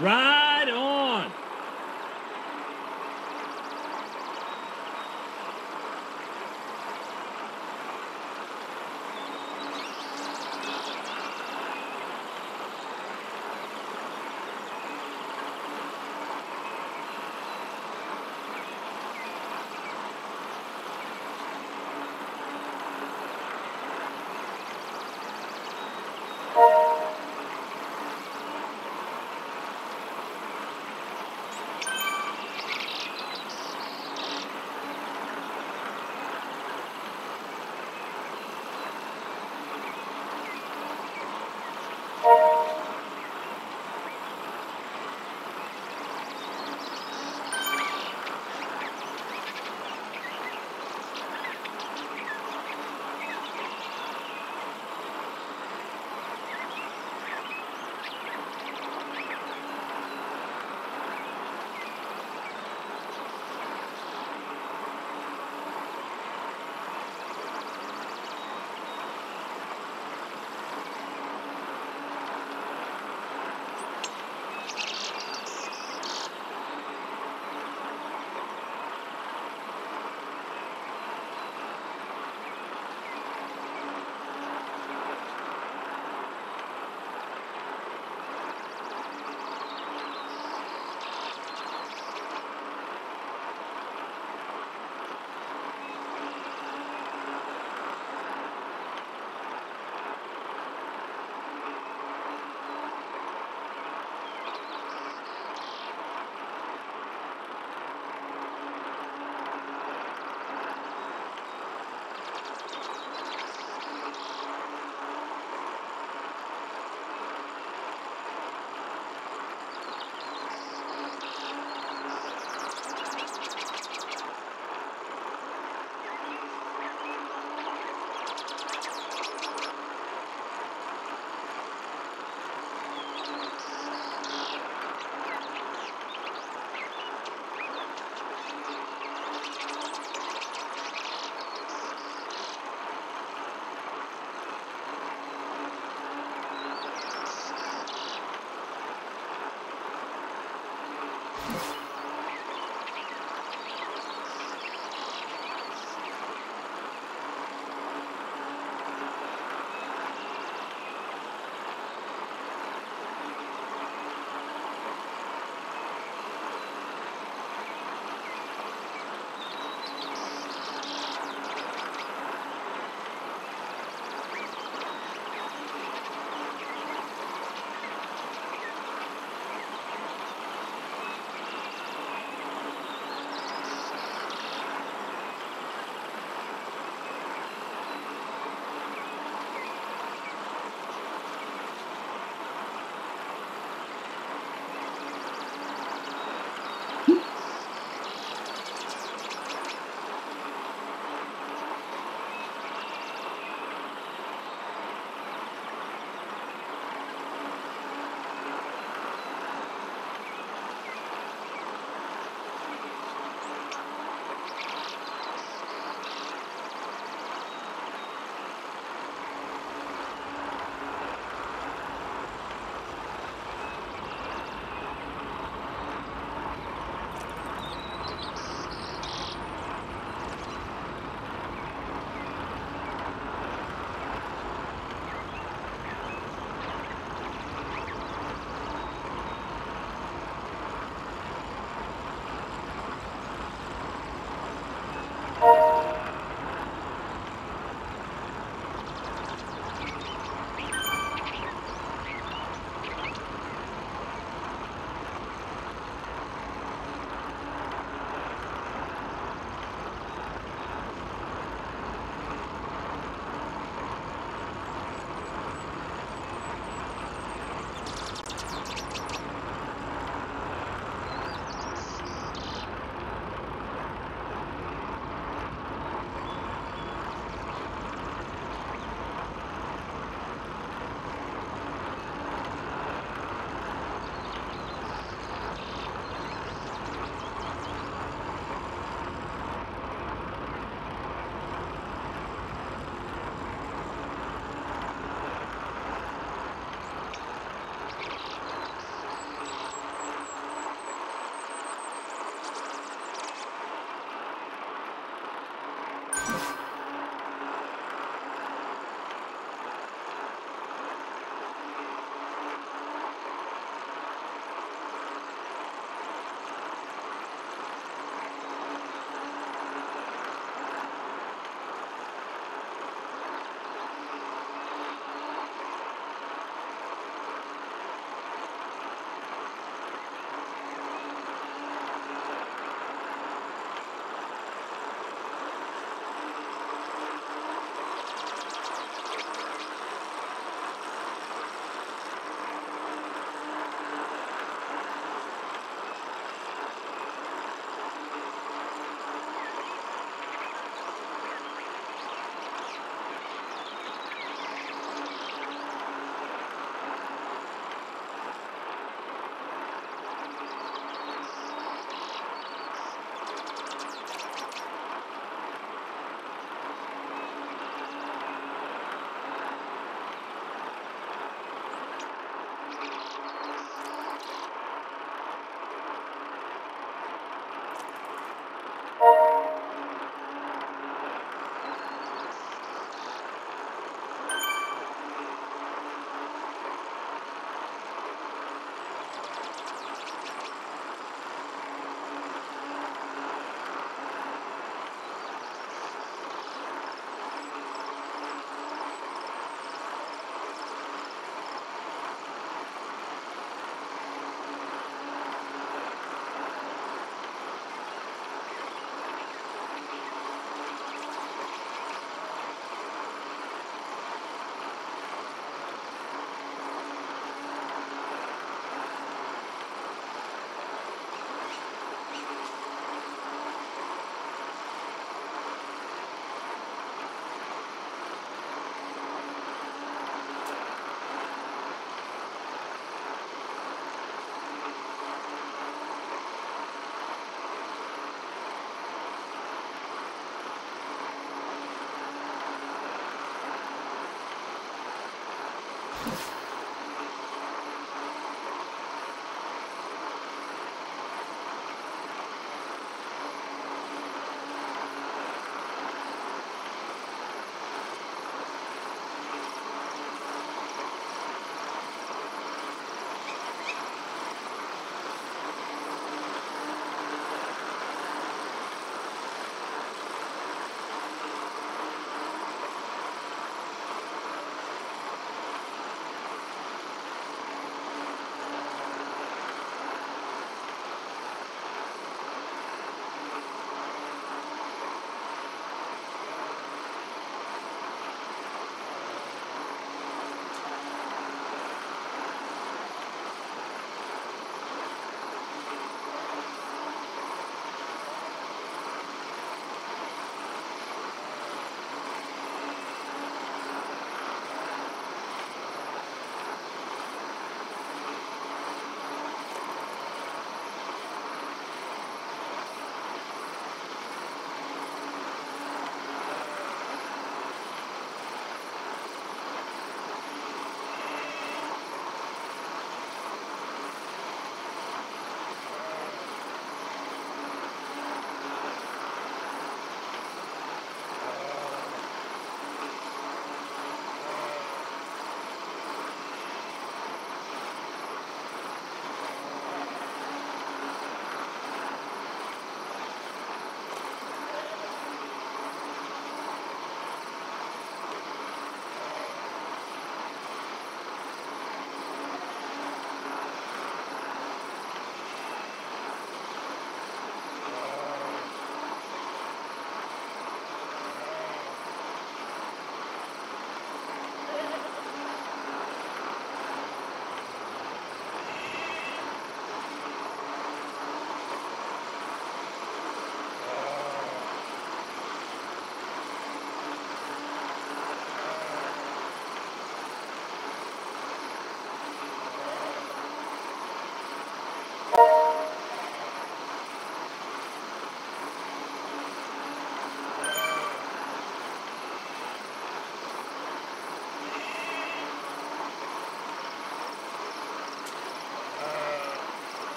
Right.